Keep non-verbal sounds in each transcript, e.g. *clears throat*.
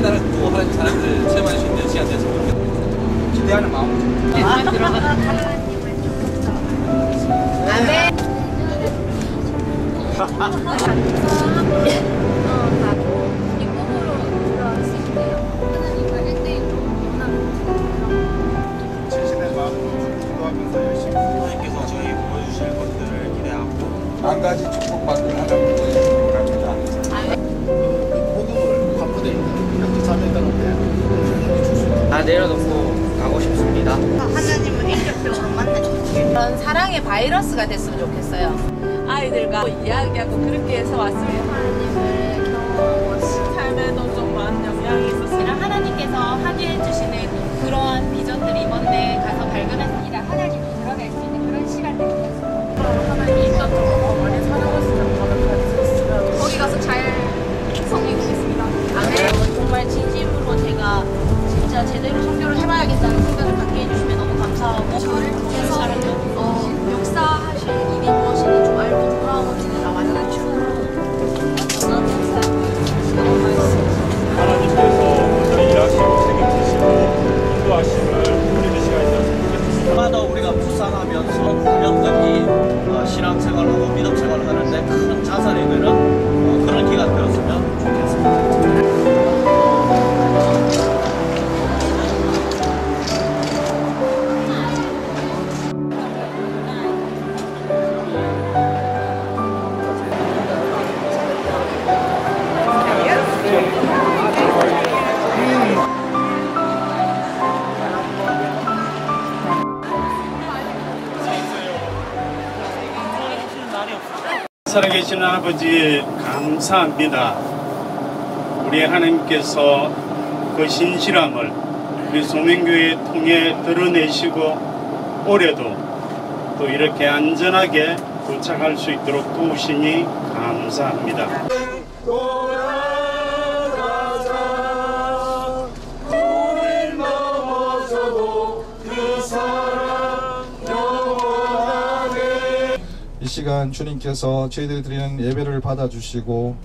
깨달고 하는 사람들을 체험할 수 있는 시간 좋겠습니다. 기대하는 마음 아멘. 진실의 마음으로 기도하면서 열심히 하나님께서 저희 보여주실 것들을 기대하고 한 가지 축복받을 하나님께 다 내려놓고 가고 싶습니다. 하나님을 인격적으로 만나주세요. 그런 사랑의 바이러스가 됐으면 좋겠어요. 아이들과 이야기하고 그렇게 해서 왔으면 하나님을 경험하고 삶에도 좀 많은 영향이 있었으면 하나님께서 하게 해주시는 그러한 비전들이 이번에 가서 발견했습니다. 하나님이 드러낼 수 있는 그런 시간들이 됐습니다. 하나님 진짜 제대로 선교를 해봐야겠다는 생각을 갖게 해주시면 너무 감사하고 저를 통해서 어, 역사하실 일이 무엇인지 좀 알고. 완전 시간이 되었으면 좋겠습니다. 얼마나 우리가 묵상하면서 훈련되기 어, 신앙생활하고 믿음생활을 하는데 큰 자산이 되는 살아계신 아버지 감사합니다. 우리 하나님께서 그 신실함을 우리 소명교회 통해 드러내시고 올해도 또 이렇게 안전하게 도착할 수 있도록 도우시니 감사합니다. 시간 주님께서 저희들이 드리는 예배를 받아주시고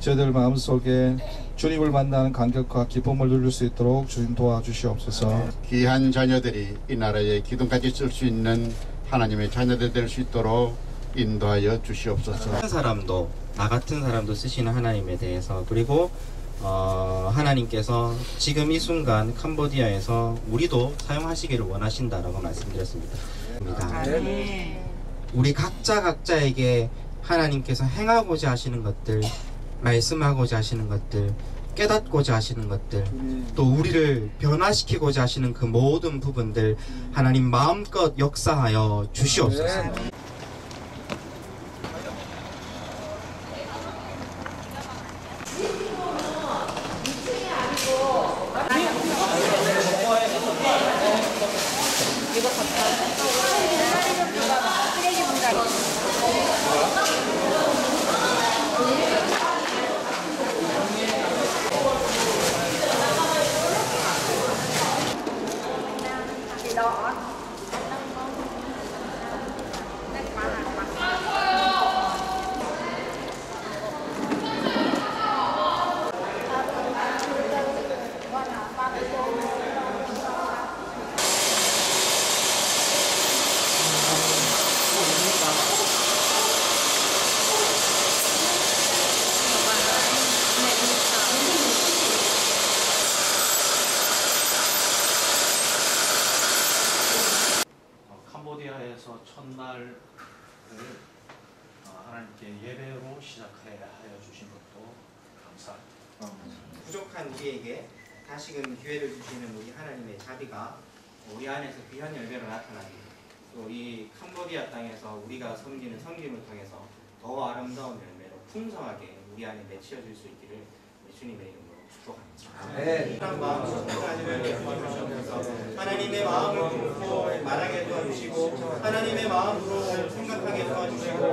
저희들 마음속에 주님을 만나는 감격과 기쁨을 누릴 수 있도록 주님 도와주시옵소서. 귀한 자녀들이 이 나라의 기둥까지 쓸수 있는 하나님의 자녀들 될 수 있도록 인도하여 주시옵소서. 같은 사람도 나 같은 사람도 쓰시는 하나님에 대해서 그리고 어, 하나님께서 지금 이 순간 캄보디아에서 우리도 사용하시기를 원하신다라고 말씀드렸습니다. 우리 각자 각자에게 하나님께서 행하고자 하시는 것들, 말씀하고자 하시는 것들, 깨닫고자 하시는 것들, 또 우리를 변화시키고자 하시는 그 모든 부분들 하나님 마음껏 역사하여 주시옵소서. 어, 캄보디아에서 첫날을 어, 하나님께 예배로 시작해야 하여 주신 것도 감사합니다. 부족한 우리에게 다시금 기회를 주시는 우리 하나님의 자비가 우리 안에서 귀한 열매로 나타나기 또 이 캄보디아 땅에서 우리가 섬기는 섬김을 통해서 더 아름다운 열매로 풍성하게 우리 안에 맺혀질 수 있기를 주님의 이름으로 축복합니다. 하나님의 마음을 품고 말하게 도와주시고 하나님의 마음으로 생각하게 도와주시고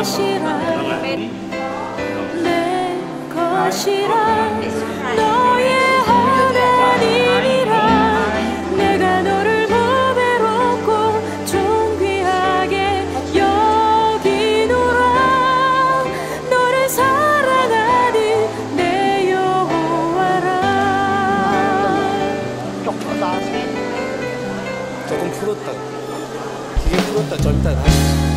것이라. 내 것이라. 너의 하나님이라. 내가 너를 보배롭고 존귀하게 여기노라. 너를 사랑하는 내 여호와라. 조금 풀었다. 기계 풀었다. 좀이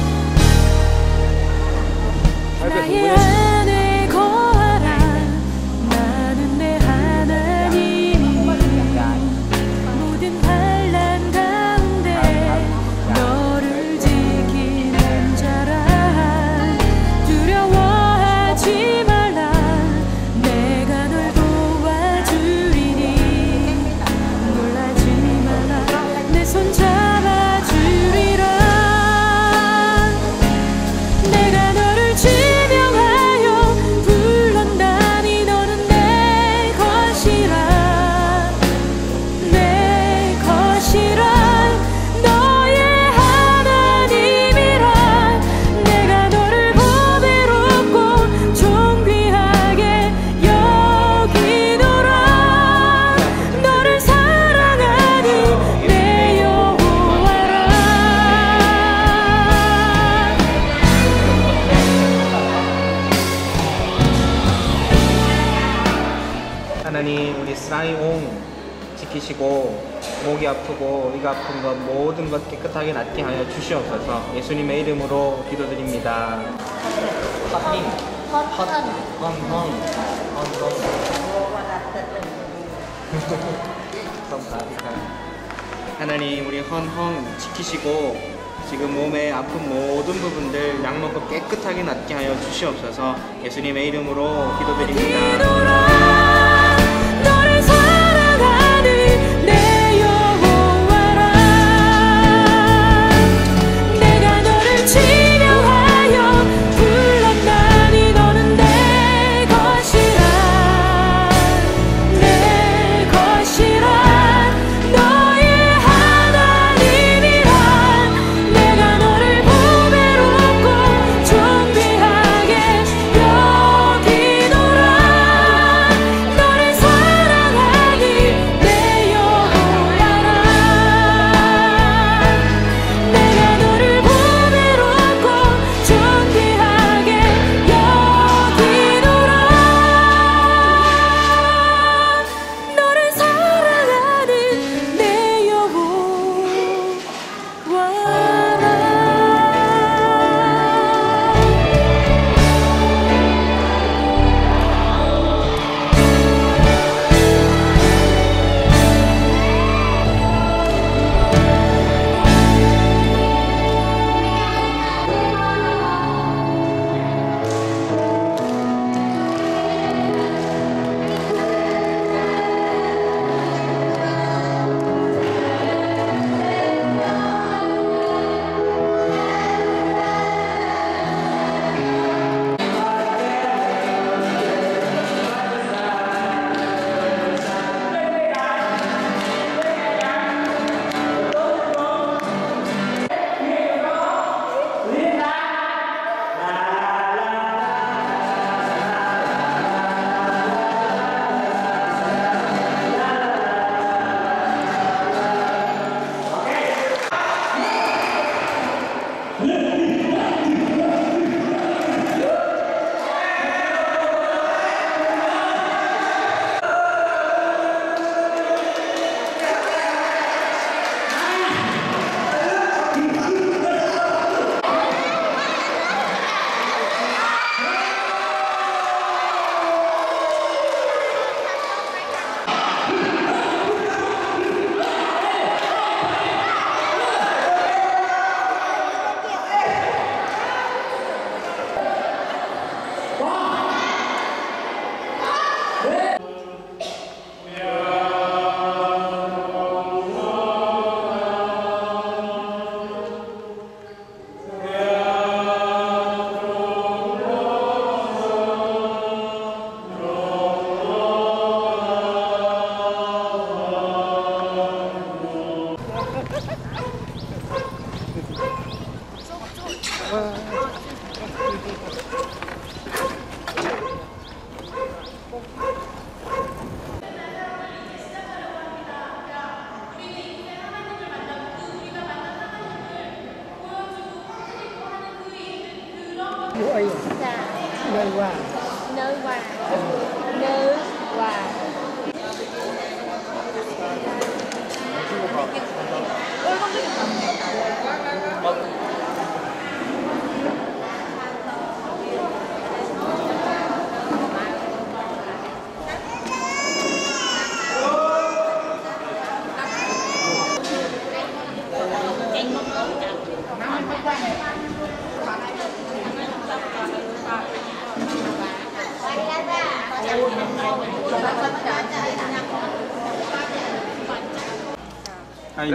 하나님 우리 스라이옹 지키시고 목이 아프고 이가 아픈 것 모든 것 깨끗하게 낫게 하여 주시옵소서 예수님의 이름으로 기도드립니다. 헛님, 헛, 헌헝, 헌헝. 감사합니다. 하나님 우리 헌헝 지키시고 지금 몸에 아픈 모든 부분들 약 먹고 깨끗하게 낫게 하여 주시옵소서 예수님의 이름으로 기도드립니다.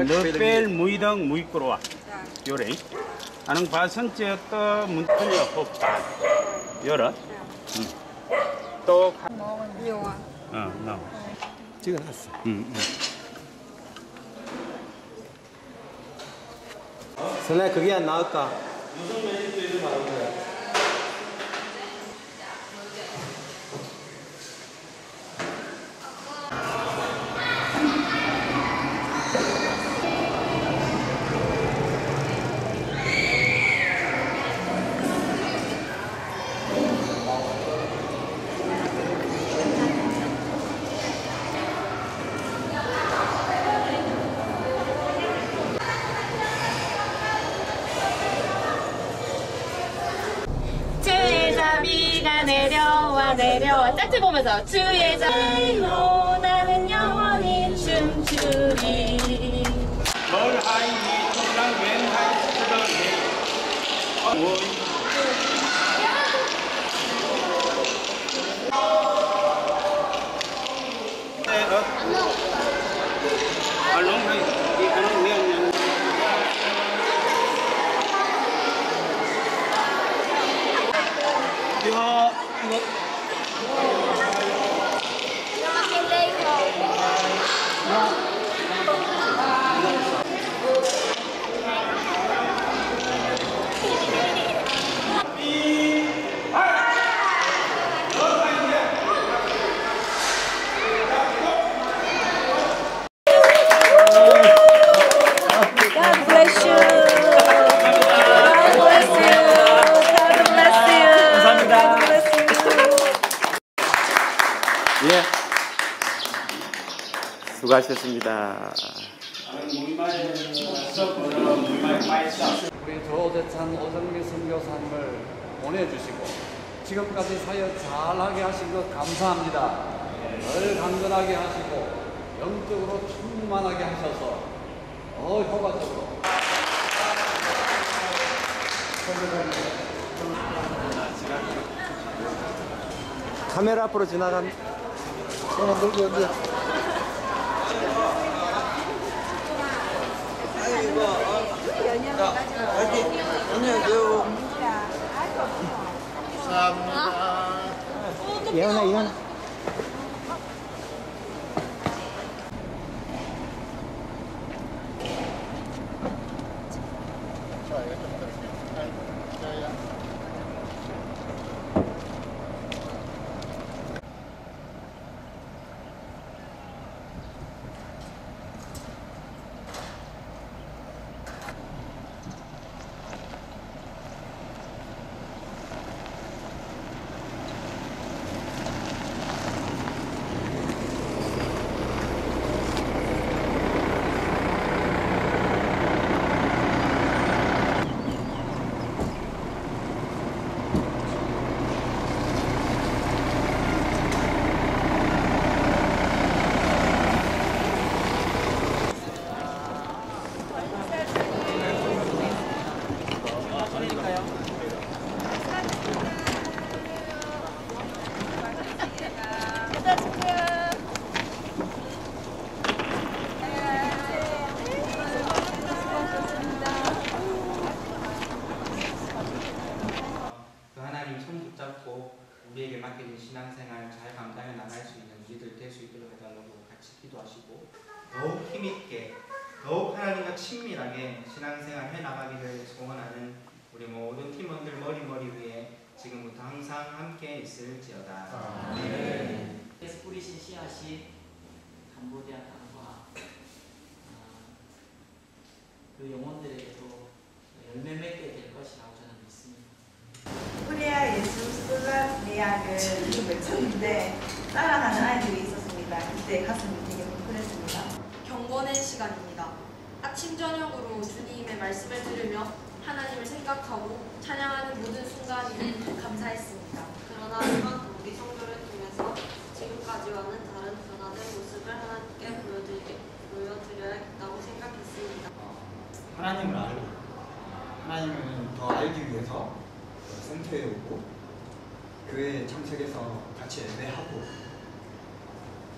너뺄 무이등 무이꾸로와 요래 아는 바선지었다 문틀려 법반 요런 또 어, 너. 찍어놨어. 응, 응. 설날 그게 안 나올까? 주의 자비가 내려와 짝지 보면서 주의 자비로 나는 영원히 춤추리. 뭘 하이니 통랑 왼하이 쓰러네 어, 네, 어. 알롱 하이 이 아는 면 이거 이거 God bless you God bless you God bless you God bless you 예. 수고하셨습니다. 우리 조재찬 오정미 선교사님을 보내주시고 지금까지 사역 잘하게 하신 것 감사합니다. 늘 강건하게 하시고 영적으로 충만하게 하셔서 더 효과적으로 카메라 앞으로 지나간. 예언아 예언 그 하나님 손 붙잡고 우리에게 맡겨진 신앙생활 잘 감당해 나갈 수 있는 우리들 될 수 있도록 해달라고 같이 기도하시고 더욱 힘있게 더욱 하나님과 친밀하게 신앙생활 해 나가기를 소원하는 우리 모든 팀원들 머리머리 위에 지금부터 항상 함께 있을지어다. 그래서 뿌리신 씨앗이 cambodia 땅과 아, 그 영혼들에게도 열매 맺게 될 것이라고 저는 믿습니다. 코리아 예수 솔라 대학을 외쳤는데 따라가는 아이들이 있었습니다. 그때 가슴이 되게 뭉클했습니다. 경건의 시간입니다. 아침 저녁으로 주님의 말씀을 들으며 하나님을 생각하고 찬양하는 모든 순간이 감사했습니다. 그러나 이번 우리 성교를 통해서 지금까지와는 다른 변화된 모습을 하나님께 보여드리, 보여드려야겠다고 생각했습니다. 하나님을 알고 하나님을 더 알기 위해서 센터에 오고 교회에 참석해서 같이 예배하고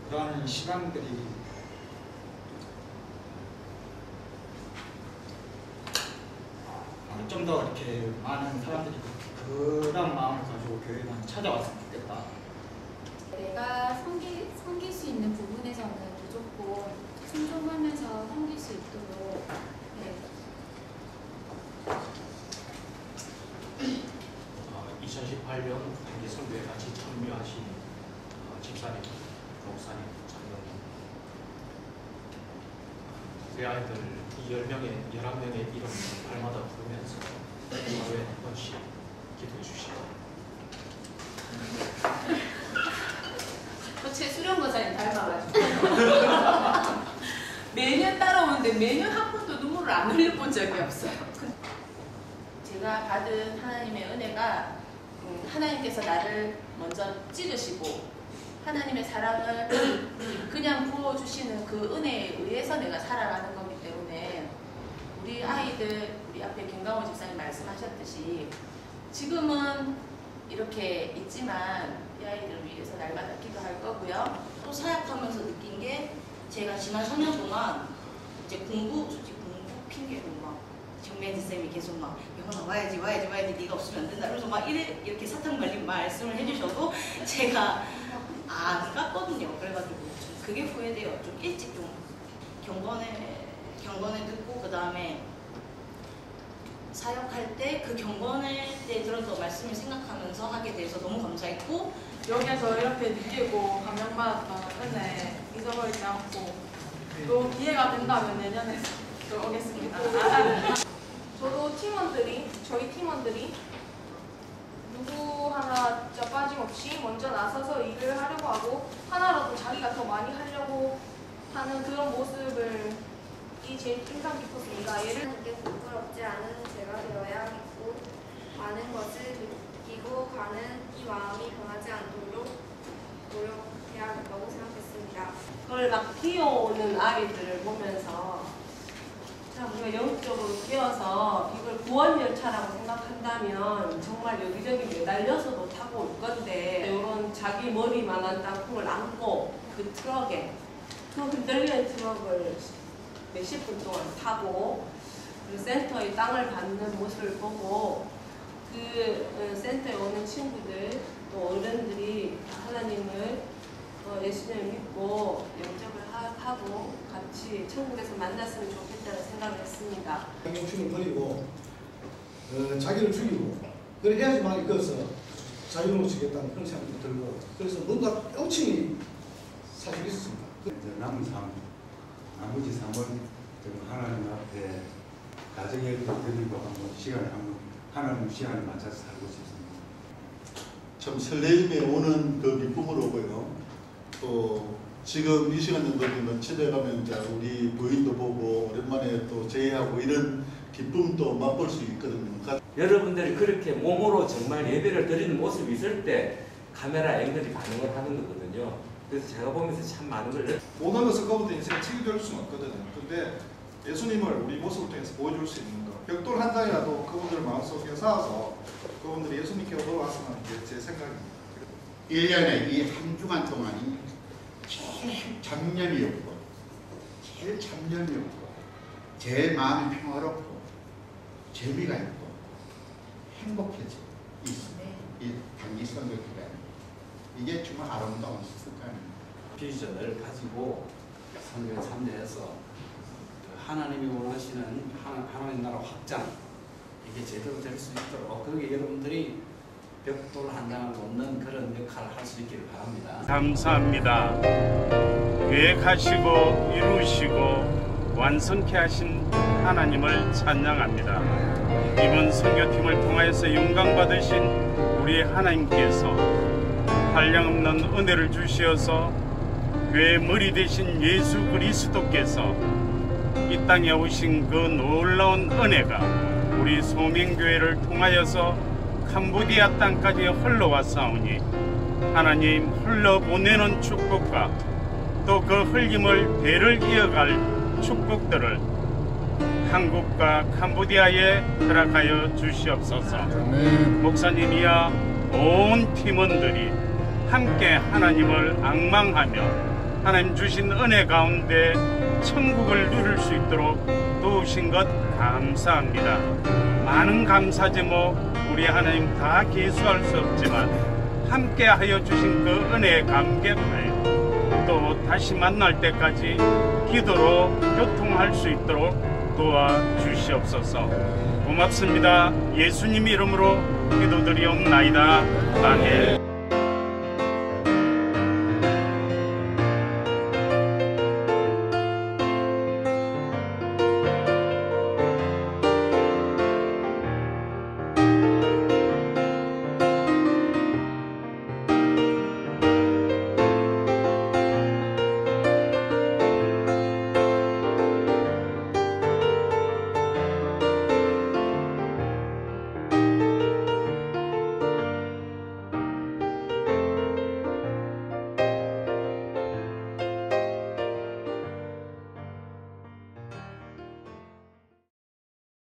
그러한 시간들이 좀 더 이렇게 많은 사람들이 그- 그런 마음을 가지고 교회만 찾아왔으면 좋겠다. 내가 섬기, 섬길 수 있는 부분에서는 무조건 순종하면서 섬길 수 있도록 네, 2018년 단기 선교에 같이 참여하신 어, 집사님, 목사님, 우리 아이들 이 10명의, 11명의 이름을 발마다 부르면서 하루에 한 번씩 기도해 주시고 제 수련거사님 닮아가지고 *laughs* 매년 따라오는데 매년 한 번도 눈물을 안 흘려본 적이 없어요. 제가 받은 하나님의 은혜가 음, 하나님께서 나를 먼저 찍으시고 하나님의 사랑을 *clears throat* 그냥 부어주시는 그 은혜에 의해서 내가 살아가는 거기 때문에 우리 아이들 우리 앞에 김강호 집사님 말씀하셨듯이 지금은 이렇게 있지만 이 아이들을 위해서 날마다 기도할 거고요. 또 사역하면서 느낀 게 제가 지난 3년 동안 이제 공부 솔직히 공부 핑계로 막 정매지 쌤이 계속 막 영원아 와야지 와야지 와야지 네가 없으면 안 된다 이러면서 막 이래 이렇게 사탕 발린 말씀을 해주셔도 제가 안 갔거든요. 그래가지고 좀 그게 후회돼요. 좀 일찍 좀 경건에 경건에 듣고 그 다음에 사역할 때 그 경건할 때 들었던 말씀을 생각하면서 하게 돼서 너무 감사했고 여기에서 이렇게 느끼고 감명받았던 은혜 잊어버리지 않고 또 기회가 된다면 내년에 또 오겠습니다. 저도 팀원들이 저희 팀원들이 누구 하나 진짜 빠짐없이 먼저 나서서 일을 하려고 하고 하나라도 자기가 더 많이 하려고 하는 그런 모습을 이 제일 인상 깊었습니다. 예를 하나님께 부끄럽지 않은 제가 되어야겠고 많은 것을 느끼고 가는 이 마음이 변하지 않도록 노력해야겠다고 생각했습니다. 그걸 막 뛰어오는 아이들을 보면서 참 우리가 영적으로 뛰어서 이걸 구원 열차라고 생각한다면 정말 여기저기 매달려서도 타고 올 건데 이런 자기 머리만한 땅콩을 안고 그 트럭에 그 흔들리는 트럭을 몇십 분 동안 타고 그 센터의 땅을 받는 모습을 보고 그 어, 센터에 오는 친구들 또 어른들이 하나님을 어, 예수님을 믿고 영접을 하- 하고 같이 천국에서 만났으면 좋겠다는 생각을 했습니다. 양육충을 버리고 어, 자기를 죽이고 그래 해야지만 이것서 자유로 지겠다는 그런 생각이 들고 그래서 뭔가 뼈침이 사실 있었습니다. 남은 삶, 나머지 삶을 좀 하나님 앞에 가정에 드리고 한번 시간을 한번 하나님 시간을 맞춰서 살고 싶습니다. 참 설레임에 오는 그 기쁨을 오고요. 또 지금 이 시간 정도 되면 집에 가면 이제 우리 부인도 보고 오랜만에 또 제의하고 이런 기쁨도 맛볼 수 있거든요. 여러분들이 그렇게 몸으로 정말 예배를 드리는 모습이 있을 때 카메라 앵글이 반응을 하는 거거든요. 그래서 제가 보면서 참 많은 걸 것을 그분들 인생에 책임질 수는 없거든요. 근데 예수님을 우리 모습을 통해서 보여줄 수 있는 것. 벽돌 한 장이라도 그분들 마음속에 쌓아서 그분들이 예수님께 얻어왔으면 하는 게제 생각입니다. 1년에 이 한 주간 동안이 제일 잡념이 없고 제일 잡념이 없고 제일 마음이 평화롭고 재미가 있고 행복해져 있습니다. 이 단기 선거 기간 이게 정말 아름다운 습관입니다. 비전을 가지고 선교에 참여해서 그 하나님이 원하시는 하나, 하나님 나라 확장 이게 제대로 될 수 있도록 거기에 여러분들이 벽돌 한 장을 놓는 그런 역할을 할 수 있기를 바랍니다. 감사합니다. 계획하시고 이루시고 완성케 하신 하나님을 찬양합니다. 이번 선교팀을 통하여서 영광 받으신 우리 하나님께서 한량없는 은혜를 주시어서 교회 머리 대신 예수 그리스도께서 이 땅에 오신 그 놀라운 은혜가 우리 소명교회를 통하여서 캄보디아 땅까지 흘러왔사오니 하나님 흘러보내는 축복과 또 그 흘림을 대를 이어갈 축복들을 한국과 캄보디아에 허락하여 주시옵소서. 목사님이야 온 팀원들이 함께 하나님을 악망하며 하나님 주신 은혜 가운데 천국을 누릴 수 있도록 도우신 것 감사합니다. 많은 감사 제목 우리 하나님 다 계수할 수 없지만 함께 하여 주신 그 은혜에 감격하여 또 다시 만날 때까지 기도로 교통할 수 있도록 도와 주시옵소서. 고맙습니다. 예수님 이름으로 기도드리옵나이다. 아멘.